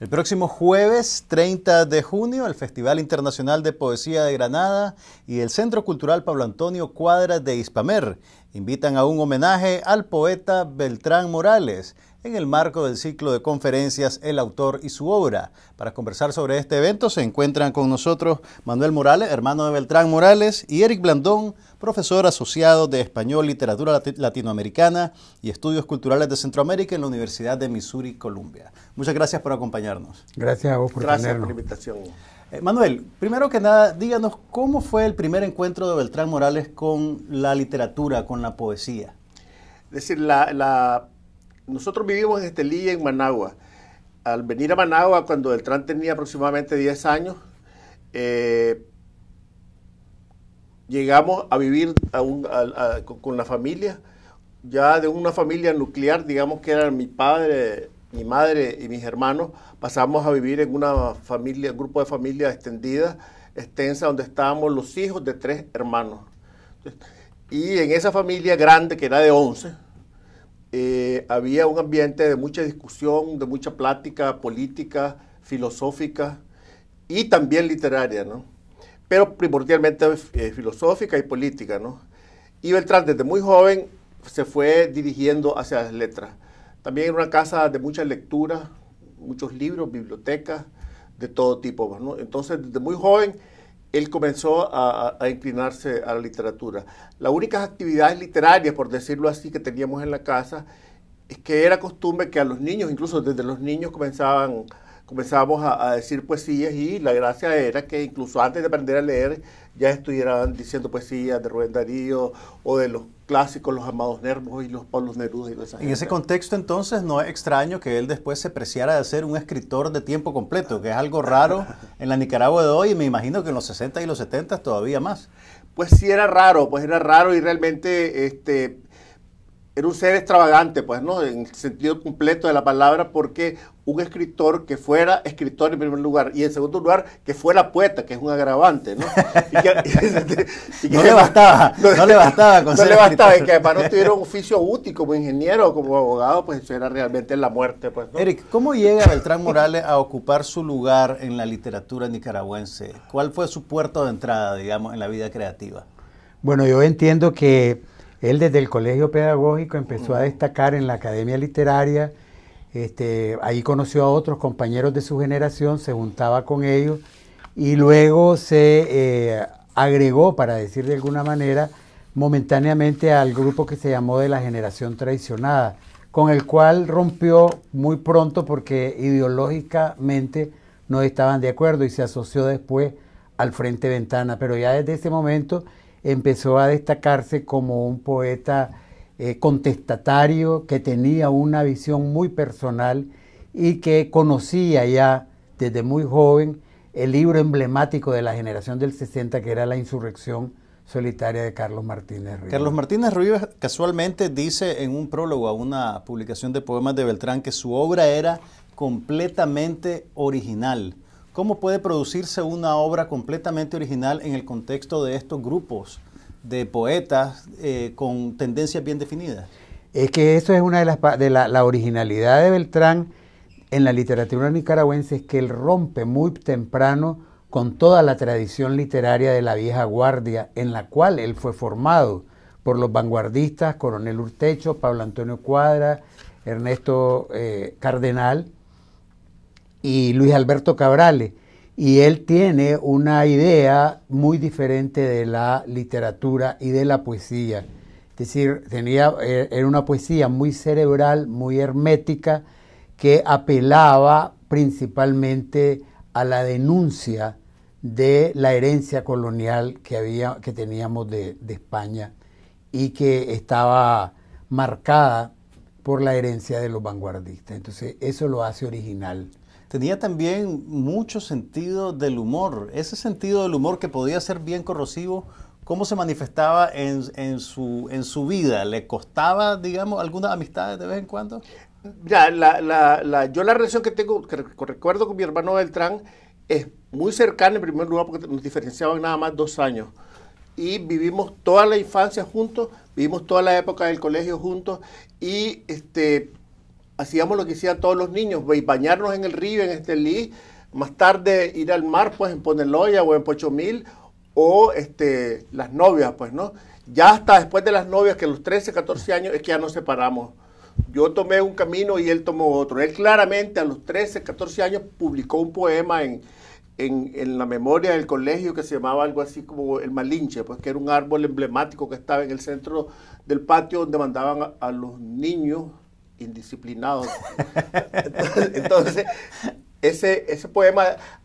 El próximo jueves 30 de junio, el Festival Internacional de Poesía de Granada y el Centro Cultural Pablo Antonio Cuadras de Ispamer invitan a un homenaje al poeta Beltrán Morales en el marco del ciclo de conferencias El autor y su obra. Para conversar sobre este evento se encuentran con nosotros Manuel Morales, hermano de Beltrán Morales, y Eric Blandón, profesor asociado de Español, Literatura Latinoamericana y Estudios Culturales de Centroamérica en la Universidad de Missouri, Columbia. Muchas gracias por acompañarnos. Gracias a vos por Gracias por la invitación. Eh, Manuel, primero que nada, díganos cómo fue el primer encuentro de Beltrán Morales con la literatura, con la poesía. Es decir, la nosotros vivimos en Estelilla, en Managua. Al venir a Managua, cuando Beltrán tenía aproximadamente 10 años, eh, llegamos a vivir con la familia, ya de una familia nuclear, digamos que eran mi padre, mi madre y mis hermanos, pasamos a vivir en una familia, un grupo de familia extendida, extensa, donde estábamos los hijos de tres hermanos. Y en esa familia grande, que era de 11, eh, había un ambiente de mucha discusión, de mucha plática política, filosófica y también literaria, ¿no? Pero primordialmente eh, filosófica y política, ¿no? Y Beltrán desde muy joven se fue dirigiendo hacia las letras. También en una casa de mucha lectura, muchos libros, bibliotecas, de todo tipo, ¿no? Entonces desde muy joven él comenzó a, inclinarse a la literatura. Las únicas actividades literarias, por decirlo así, que teníamos en la casa, es que era costumbre que a los niños, incluso desde los niños comenzaban, comenzábamos a, decir poesías y la gracia era que incluso antes de aprender a leer ya estuvieran diciendo poesías de Rubén Darío o de los clásicos, los amados Nervos y los Pablos Neruda. Y esa en ese contexto entonces no es extraño que él después se preciara de ser un escritor de tiempo completo, que es algo raro en la Nicaragua de hoy y me imagino que en los 60 y los 70 todavía más. Pues sí era raro, pues era raro y realmente este, era un ser extravagante, pues, ¿no? En el sentido completo de la palabra, porque un escritor que fuera escritor en primer lugar y en segundo lugar que fuera poeta, que es un agravante, ¿no? no, le bastaba, no, le bastaba con No le bastaba, y que además no tuviera un oficio útil como ingeniero o como abogado, pues eso era realmente la muerte, pues. Eric, ¿cómo llega Beltrán Morales a ocupar su lugar en la literatura nicaragüense? ¿Cuál fue su puerto de entrada, digamos, en la vida creativa? Bueno, yo entiendo que él desde el colegio pedagógico empezó a destacar en la academia literaria, este, ahí conoció a otros compañeros de su generación, se juntaba con ellos y luego se eh, agregó, para decir de alguna manera, momentáneamente al grupo que se llamó de la generación traicionada, con el cual rompió muy pronto porque ideológicamente no estaban de acuerdo y se asoció después al Frente Ventana, pero ya desde ese momento empezó a destacarse como un poeta eh, contestatario que tenía una visión muy personal y que conocía ya desde muy joven el libro emblemático de la generación del 60 que era La insurrección solitaria de Carlos Martínez Rivas. Carlos Martínez Rivas casualmente dice en un prólogo a una publicación de poemas de Beltrán que su obra era completamente original. ¿Cómo puede producirse una obra completamente original en el contexto de estos grupos de poetas eh, con tendencias bien definidas? Es que eso es una de las de la, originalidad de Beltrán en la literatura nicaragüense es que él rompe muy temprano con toda la tradición literaria de la vieja guardia en la cual él fue formado por los vanguardistas Coronel Urtecho, Pablo Antonio Cuadra, Ernesto eh, Cardenal, y Luis Alberto Cabrales. Y él tiene una idea muy diferente de la literatura y de la poesía. Es decir, tenía, eh, era una poesía muy cerebral, muy hermética, que apelaba principalmente a la denuncia de la herencia colonial que, había, que teníamos de, de España y que estaba marcada por la herencia de los vanguardistas. Entonces, eso lo hace original tenía también mucho sentido del humor. Ese sentido del humor que podía ser bien corrosivo, ¿cómo se manifestaba en, su, en su vida? ¿Le costaba, digamos, algunas amistades de vez en cuando? Yo la relación que tengo, que recuerdo con mi hermano Beltrán, es muy cercana en primer lugar porque nos diferenciaban nada más dos años. Y vivimos toda la infancia juntos, vivimos toda la época del colegio juntos y este, hacíamos lo que hacían todos los niños, bañarnos en el río, en Estelí, más tarde ir al mar, pues en Poneloya o en Pochomil, o este, las novias, pues, ¿no? Ya hasta después de las novias, que a los 13, 14 años, es que ya nos separamos. Yo tomé un camino y él tomó otro. Él claramente a los 13, 14 años publicó un poema en, en, la memoria del colegio que se llamaba algo así como el Malinche, pues que era un árbol emblemático que estaba en el centro del patio donde mandaban a, los niños indisciplinados. entonces, ese, ese poema,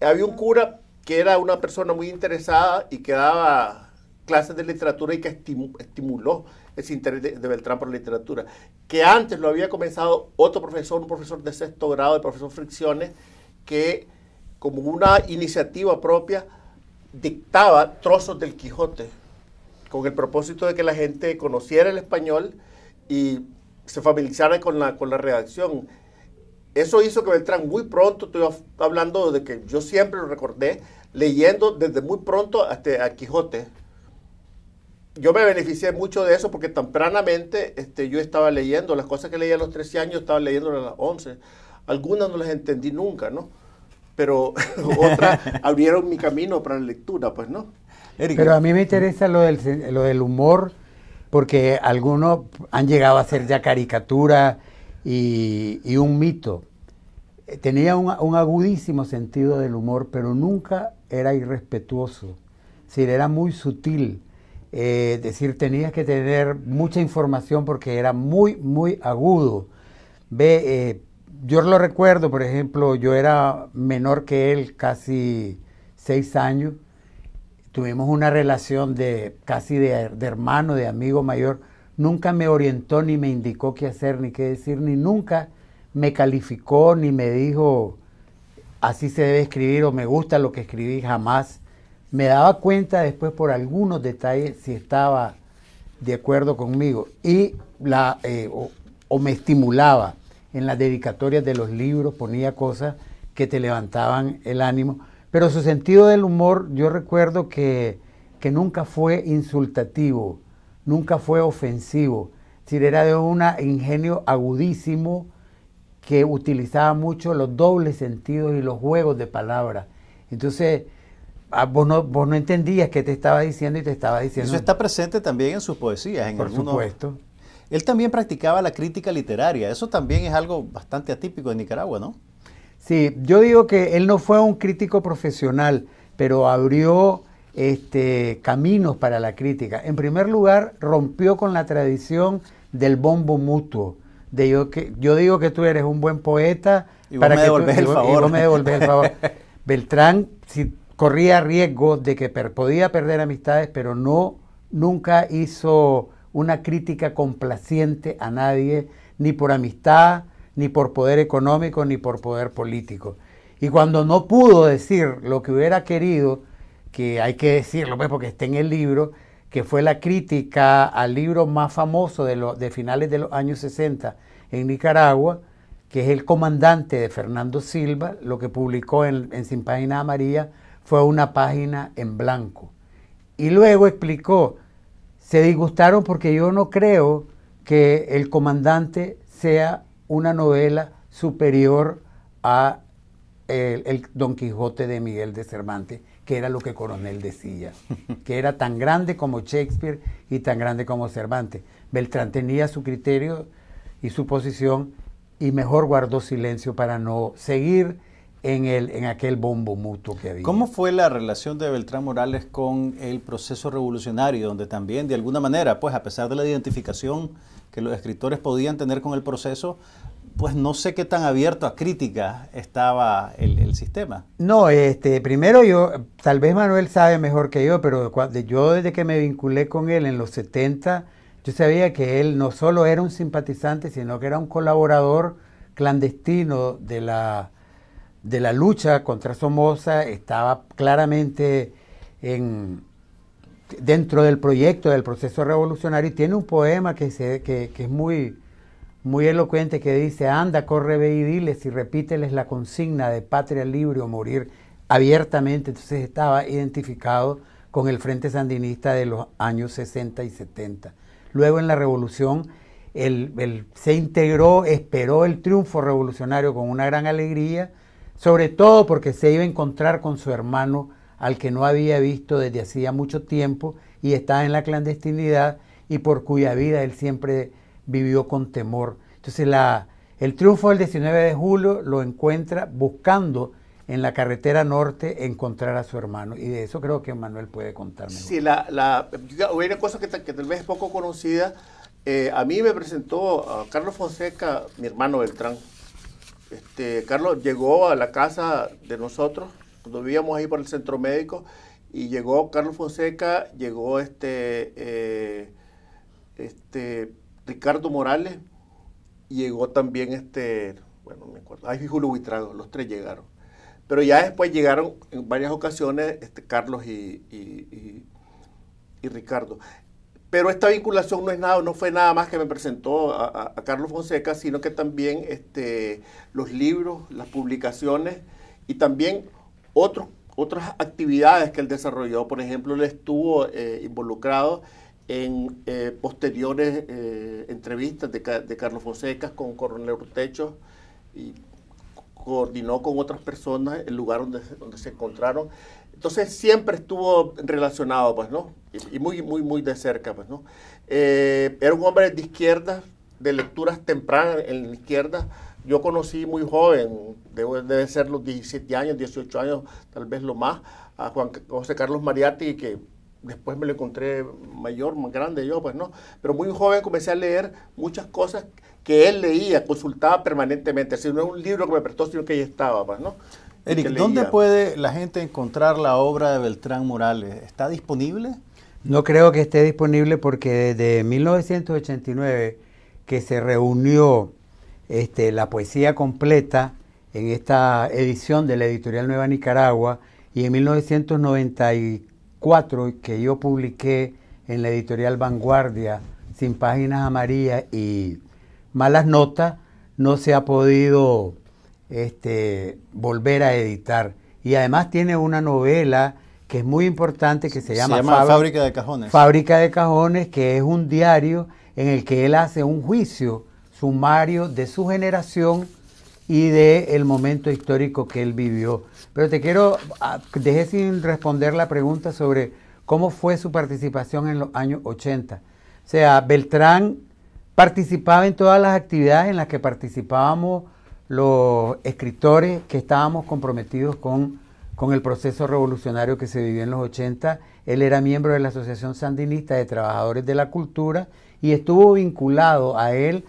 había un cura que era una persona muy interesada y que daba clases de literatura y que estimuló ese interés de, Beltrán por la literatura, que antes lo había comenzado otro profesor, un profesor de sexto grado, el profesor Fricciones, que como una iniciativa propia dictaba trozos del Quijote, con el propósito de que la gente conociera el español y se familiarizara con la, con la redacción. Eso hizo que Beltrán muy pronto, estoy hablando de que yo siempre lo recordé, leyendo desde muy pronto hasta a Quijote. Yo me beneficié mucho de eso porque tempranamente este, yo estaba leyendo, las cosas que leía a los 13 años estaba leyendo a las 11. Algunas no las entendí nunca, ¿no? Pero otras abrieron mi camino para la lectura, pues, ¿no? Pero a mí me interesa lo del, lo del humor, porque algunos han llegado a ser ya caricatura y, un mito. Tenía un, agudísimo sentido del humor, pero nunca era irrespetuoso. Es era muy sutil. Eh, decir, tenías que tener mucha información porque era muy, muy agudo. Ve, eh, yo lo recuerdo, por ejemplo, yo era menor que él, casi seis años, tuvimos una relación de casi de, hermano, de amigo mayor, nunca me orientó ni me indicó qué hacer ni qué decir, ni nunca me calificó ni me dijo así se debe escribir o me gusta lo que escribí, jamás. Me daba cuenta después por algunos detalles si estaba de acuerdo conmigo y la, eh, o, me estimulaba. En las dedicatorias de los libros ponía cosas que te levantaban el ánimo pero su sentido del humor, yo recuerdo que, nunca fue insultativo, nunca fue ofensivo. Era de un ingenio agudísimo que utilizaba mucho los dobles sentidos y los juegos de palabras. Entonces, ah, vos, no, vos no entendías qué te estaba diciendo y te estaba diciendo. Eso está presente también en sus poesías. En Por supuesto. Él también practicaba la crítica literaria. Eso también es algo bastante atípico en Nicaragua, ¿no? Sí, yo digo que él no fue un crítico profesional, pero abrió este, caminos para la crítica. En primer lugar, rompió con la tradición del bombo mutuo. De yo, que, yo digo que tú eres un buen poeta y para que me el favor. me devolvés el favor. Beltrán si, corría riesgo de que podía perder amistades, pero no nunca hizo una crítica complaciente a nadie, ni por amistad, ni por poder económico, ni por poder político. Y cuando no pudo decir lo que hubiera querido, que hay que decirlo pues, porque está en el libro, que fue la crítica al libro más famoso de, finales de los años 60 en Nicaragua, que es El Comandante de Fernando Silva, lo que publicó en, en Sin Página Amarilla fue una página en blanco. Y luego explicó, se disgustaron porque yo no creo que el comandante sea una novela superior a el, Don Quijote de Miguel de Cervantes, que era lo que Coronel decía, que era tan grande como Shakespeare y tan grande como Cervantes. Beltrán tenía su criterio y su posición y mejor guardó silencio para no seguir en, el, en aquel bombo mutuo que había. ¿Cómo fue la relación de Beltrán Morales con el proceso revolucionario, donde también de alguna manera, pues a pesar de la identificación que los escritores podían tener con el proceso, pues no sé qué tan abierto a crítica estaba el, sistema. No, este, primero yo, tal vez Manuel sabe mejor que yo, pero yo desde que me vinculé con él en los 70, yo sabía que él no solo era un simpatizante, sino que era un colaborador clandestino de la, de la lucha contra Somoza, estaba claramente en, dentro del proyecto del proceso revolucionario y tiene un poema que, se, que, es muy, muy elocuente que dice, anda, corre, ve y diles y repíteles la consigna de patria libre o morir abiertamente. Entonces estaba identificado con el Frente Sandinista de los años 60 y 70. Luego en la revolución se integró, esperó el triunfo revolucionario con una gran alegría, sobre todo porque se iba a encontrar con su hermano al que no había visto desde hacía mucho tiempo y estaba en la clandestinidad y por cuya vida él siempre vivió con temor. Entonces la, el triunfo del 19 de julio lo encuentra buscando en la carretera norte encontrar a su hermano. Y de eso creo que Manuel puede contarme. Sí, la, la, una cosa que, tal vez es poco conocida. Eh, a mí me presentó a Carlos Fonseca, mi hermano Beltrán. Este, Carlos llegó a la casa de nosotros, cuando vivíamos ahí por el centro médico, y llegó Carlos Fonseca, llegó este, eh, este Ricardo Morales, y llegó también este, bueno, me acuerdo, ahí Julio Buitrago, los tres llegaron. Pero ya después llegaron en varias ocasiones este, Carlos y, Ricardo. Pero esta vinculación no es nada, no fue nada más que me presentó a, Carlos Fonseca, sino que también este, los libros, las publicaciones y también otras actividades que él desarrolló. Por ejemplo, él estuvo eh, involucrado en eh, posteriores eh, entrevistas de, Carlos Fonseca con Coronel Urtecho y coordinó con otras personas el lugar donde se encontraron. Entonces siempre estuvo relacionado, pues, ¿no? Y, muy, muy, muy de cerca, pues, ¿no? Eh, era un hombre de izquierda, de lecturas tempranas en la izquierda. Yo conocí muy joven, debe, debe ser los 17 años, 18 años, tal vez lo más, a Juan José Carlos Mariatti, que después me lo encontré mayor, más grande yo, pues, ¿no? Pero muy joven comencé a leer muchas cosas que él leía, consultaba permanentemente. Así no es un libro que me prestó, sino que ahí estaba, pues, ¿no? Eric, ¿dónde puede la gente encontrar la obra de Beltrán Morales? ¿Está disponible? No creo que esté disponible porque desde 1989 que se reunió este, la poesía completa en esta edición de la editorial Nueva Nicaragua y en 1994 que yo publiqué en la editorial Vanguardia Sin Páginas Amarillas y malas notas, no se ha podido este, volver a editar. Y además tiene una novela que es muy importante que se llama, Fábrica de Cajones. Fábrica de Cajones, que es un diario en el que él hace un juicio sumario de su generación y de el momento histórico que él vivió. Pero te quiero, ah, dejé sin responder la pregunta sobre cómo fue su participación en los años 80. O sea, Beltrán participaba en todas las actividades en las que participábamos los escritores que estábamos comprometidos con, con el proceso revolucionario que se vivió en los 80. Él era miembro de la Asociación Sandinista de Trabajadores de la Cultura y estuvo vinculado a él,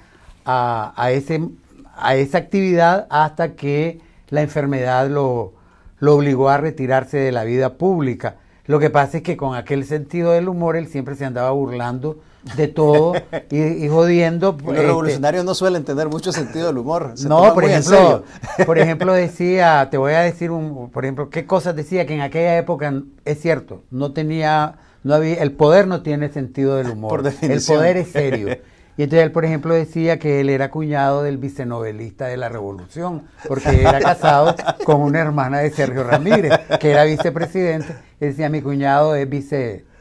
a, ese, a esa actividad hasta que la enfermedad lo, lo obligó a retirarse de la vida pública. Lo que pasa es que con aquel sentido del humor él siempre se andaba burlando de todo y, jodiendo. Los este, revolucionarios no suelen tener mucho sentido del humor. no, por ejemplo, por ejemplo decía, te voy a decir un, por ejemplo, qué cosas decía que en aquella época es cierto, no tenía, no había, el poder no tiene sentido del humor. el poder es serio. Y entonces él, por ejemplo, decía que él era cuñado del vicenovelista de la Revolución, porque era casado con una hermana de Sergio Ramírez, que era vicepresidente. Y decía, mi cuñado es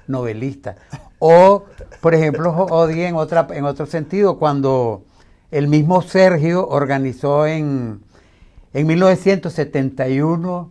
vicenovelista. O, por ejemplo, Odi en, otra, en otro sentido, cuando el mismo Sergio organizó en, en 1971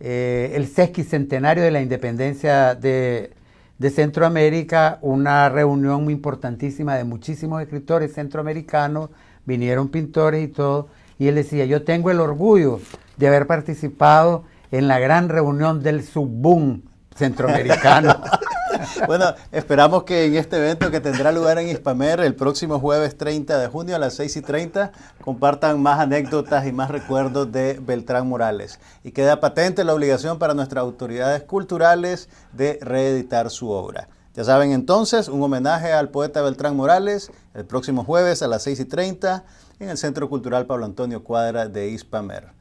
eh, el sesquicentenario de la independencia de, de Centroamérica, una reunión muy importantísima de muchísimos escritores centroamericanos, vinieron pintores y todo, y él decía, yo tengo el orgullo de haber participado en la gran reunión del subboom centroamericano. bueno, esperamos que en este evento que tendrá lugar en Ispamer el próximo jueves 30 de junio a las 6 y 30 compartan más anécdotas y más recuerdos de Beltrán Morales. Y queda patente la obligación para nuestras autoridades culturales de reeditar su obra. Ya saben entonces, un homenaje al poeta Beltrán Morales el próximo jueves a las 6 y 30 en el Centro Cultural Pablo Antonio Cuadra de Ispamer.